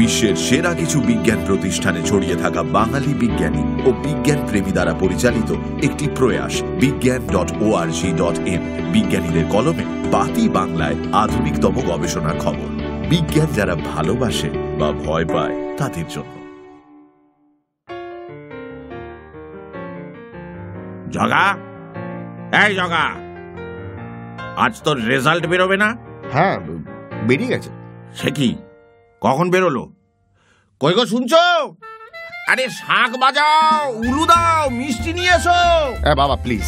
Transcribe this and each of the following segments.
বিশ্বের সেরা কিছু বিজ্ঞান প্রতিষ্ঠানে ছড়িয়ে থাকা বাঙালি বিজ্ঞানী ও বিজ্ঞান প্রেমী দ্বারা পরিচালিত একটি প্রয়াস Bigyan dot ORG dot in বিজ্ঞানীদের কলমে বাতি বাংলায় আধুনিকতম গবেষণার খবর। বিজ্ঞান যারা ভালোবাসে বা ভয় পায় তাদের জন্য। জগা? এই জগা! আজ তোর রেজাল্ট বেরোবে না? হ্যাঁ বেরিয়ে গেছে। সে কি? কখন বেরোলো? কই গো শুনছো? আরে শাঁখ বাজাও উলু দাও মিষ্টি নিয়ে এসো। হ্যাঁ বাবা প্লিজ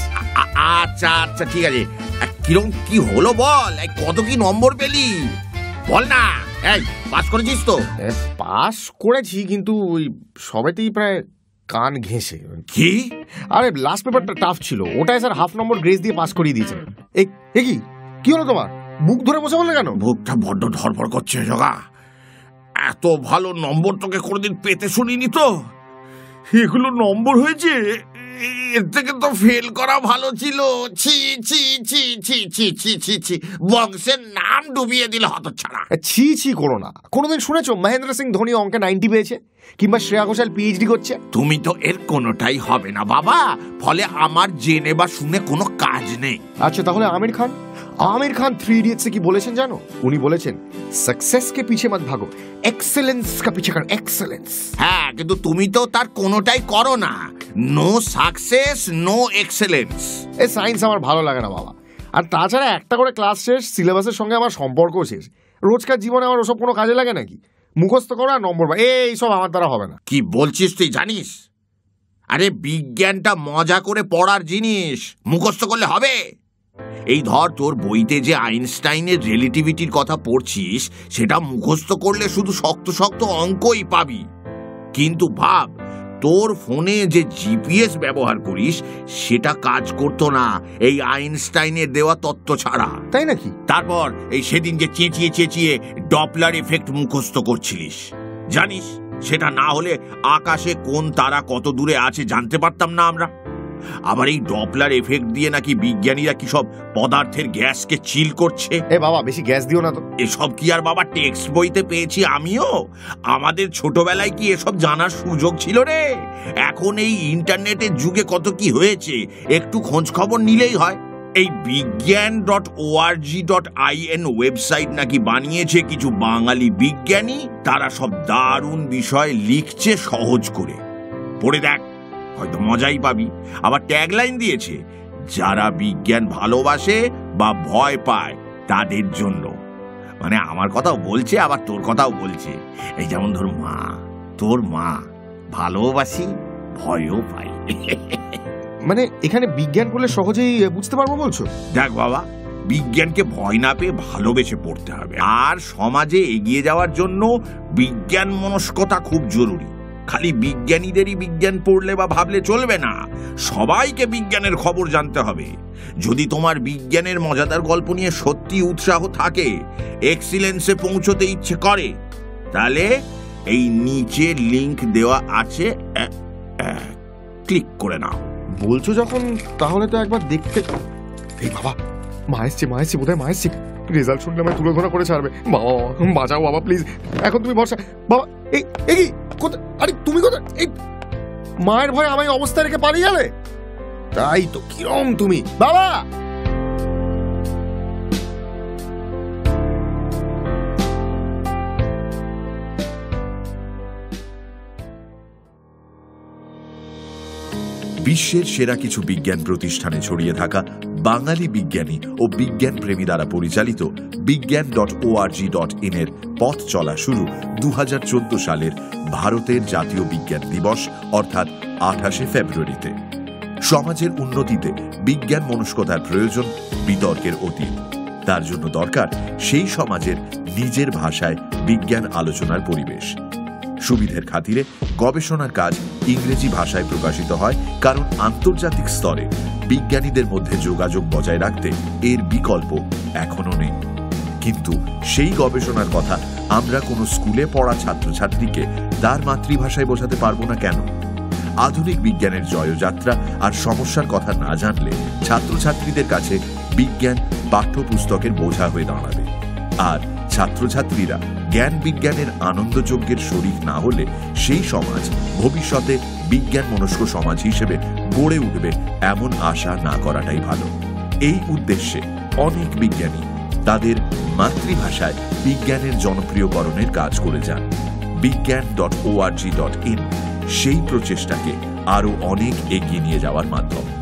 আচ্ছা আচ্ছা ঠিক আছে। কিরম কি হলো বল? কত কি নম্বর পেলি? বল না। এই পাস করেছিস তো। পাস করেছি কিন্তু ওই সবেতেই প্রায় কান ঘেঁষে। কি? আরে লাস্ট পেপারটা টাফ ছিল। ওটাই স্যার হাফ নম্বর গ্রেস দিয়ে পাস করিয়ে দিয়েছে। এই কি? কি হলো তোমার? বুক ধরে বসে বললে কেন? বুকটা বড্ড ধরপড় করছে জগা। এত ভালো নম্বর তোকে কোনোদিন পেতে শুনিনি তো? এগুলো নম্বর হয়েছে এর থেকে তো ফেল করা ভালো ছিল। ছি ছি ছি ছি ছি ছি ছি ছি। বংশের নাম ডুবিয়ে দিল হতচ্ছাড়া। ছি ছি করো না। কোনোদিন শুনেছো মহেন্দ্র সিং ধোনি অঙ্কে নাইনটি পেয়েছে? কিংবা শ্রেয়া ঘোষাল পিএইচডি করছে? তুমি তো এর কোনোটাই হবে না বাবা। ফলে আমার জেনে বা শুনে কোনো কাজ নেই। আচ্ছা তাহলে আমির খান? আমির খান থ্রি ইডিয়টসে কি বলেছেন জানো? উনি বলেছেন সাকসেস কে পিছে মত ভাগো এক্সেলেন্স কা পিছে কারও এক্সেলেন্স হ্যাঁ কিন্তু তুমি তো তার কোনোটাই করো না। নো সাকসেস নো এক্সেলেন্স এই সায়েন্স আমার ভালো লাগে না বাবা। আর তাছাড়া একটা করে ক্লাস শেষ সিলেবাসের সঙ্গে আমার সম্পর্ক শেষ। রোজকার জীবনে আমার ওসব কোনো কাজে লাগে নাকি? মুখস্থ করো আর নম্বর পাই এই সব আমার দ্বারা হবে না। কি বলছিস তুই জানিস? আরে বিজ্ঞানটা মজা করে পড়ার জিনিস মুখস্থ করলে হবে। এই ধর তোর বইতে যে আইনস্টাইনের রিলেটিভিটির কথা পড়ছিস সেটা মুখস্থ করলে শুধু শক্ত শক্ত অঙ্কই পাবি। কিন্তু ভাব তোর ফোনে যে জিপিএস ব্যবহার করিস সেটা কাজ করতো না এই আইনস্টাইনের দেওয়া তত্ত্ব ছাড়া। তাই নাকি? তারপর এই সেদিন যে চেঁচিয়ে চেঁচিয়ে ডপলার এফেক্ট মুখস্থ করছিলিস। জানিস সেটা না হলে আকাশে কোন তারা কত দূরে আছে জানতে পারতাম না আমরা। আবার এই ডপলার এফেক্ট দিয়ে নাকি বিজ্ঞানীরা কি সব পদার্থের গ্যাসকে চিল করছে? এ বাবা বেশি গ্যাস দিও না তো। এসব কি আর বাবা টেক্সট বইতে পেয়েছি আমিও? আমাদের ছোটবেলায় কি এসব জানার সুযোগ ছিল রে? এখন এই ইন্টারনেটের যুগে কত কি হয়েছে একটু খোঁজ খবর নিলেই হয়। এই বিজ্ঞান dot O R G dot I N website নাকি বানিয়েছে কিছু বাঙালি বিজ্ঞানী তারা সব দারুণ বিষয় লিখছে সহজ করে। পড়ে দেখ। হয়তো মজাই পাবি। আবার ট্যাগলাইন দিয়েছে যারা বিজ্ঞান ভালোবাসে বা ভয় পায় তাদের জন্য। মানে আমার কথাও বলছে আবার তোর কথাও বলছে। এই যেমন ধর মা তোর মা ভালোবাসি ভয়ও পাই। মানে এখানে বিজ্ঞান করলে সহজেই বুঝতে পারব বলছো? দেখ বাবা বিজ্ঞানকে ভয় না পেয়ে ভালোবেসে পড়তে হবে। আর সমাজে এগিয়ে যাওয়ার জন্য বিজ্ঞান মনস্কতা খুব জরুরি। খালি বিজ্ঞানীদেরই বিজ্ঞান পড়লে বা ভাবলে চলবে না। সবাইকে বিজ্ঞানের খবর জানতে হবে। যদি তোমার বিজ্ঞানের মজাদার গল্প নিয়ে সত্যি উৎসাহ থাকে, এক্সিলেন্সে পৌঁছতে ইচ্ছে করে, তাহলে এই নিচে লিংক দেওয়া আছে ক্লিক করে নাও। বলছো যখন, তাহলে তো একবার দেখতে এই বাবা, মা এসছে মা এসছে, বোধহয় মা এসছে। রেজাল্ট শুনলে আমায় তুলে ধরা করে ছাড়বে। বাবা বাঁচাও বাবা প্লিজ এখন তুমি ভরসা বাবা এই এই আরে, তুমি কোথায়? এই মায়ের ভয় আমায় অবস্থা রেখে পালিয়ে যাবে তাই তো, কিরম তুমি? বাবা! বিশ্বের সেরা কিছু বিজ্ঞান প্রতিষ্ঠানে ছড়িয়ে থাকা বাঙালি বিজ্ঞানী ও বিজ্ঞান প্রেমী দ্বারা পরিচালিত বিজ্ঞান ডট ওআরজি ডট ইন এর পথ চলা শুরু দু হাজার চোদ্দ সালের ভারতের জাতীয় বিজ্ঞান দিবস, অর্থাৎ আঠাশে ফেব্রুয়ারিতে। সমাজের উন্নতিতে বিজ্ঞান মনস্কতার প্রয়োজন বিতর্কের অতীত। তার জন্য দরকার সেই সমাজের নিজের ভাষায় বিজ্ঞান আলোচনার পরিবেশ। সুবিধের খাতিরে গবেষণার কাজ ইংরেজি ভাষায় প্রকাশিত হয়, কারণ আন্তর্জাতিক স্তরে বিজ্ঞানীদের মধ্যে যোগাযোগ বজায় রাখতে এর বিকল্প এখনও নেই। কিন্তু সেই গবেষণার কথা আমরা কোনো স্কুলে পড়া ছাত্রছাত্রীকে তার মাতৃভাষায় বোঝাতে পারব না কেন? আধুনিক বিজ্ঞানের জয়যাত্রা আর সমস্যার কথা না জানলে ছাত্রছাত্রীদের কাছে বিজ্ঞান পাঠ্যপুস্তকের বোঝা হয়ে দাঁড়াবে। আর ছাত্রছাত্রীরা জ্ঞান বিজ্ঞানের আনন্দযজ্ঞের শরিক না হলে সেই সমাজ ভবিষ্যতে বিজ্ঞান মনস্ক সমাজ হিসেবে গড়ে উঠবে এমন আশা না করাটাই ভালো। এই উদ্দেশ্যে অনেক বিজ্ঞানী তাদের মাতৃভাষায় বিজ্ঞানের জনপ্রিয়করণের কাজ করে যান। বিজ্ঞান সেই প্রচেষ্টাকে আরও অনেক এগিয়ে নিয়ে যাওয়ার মাধ্যম।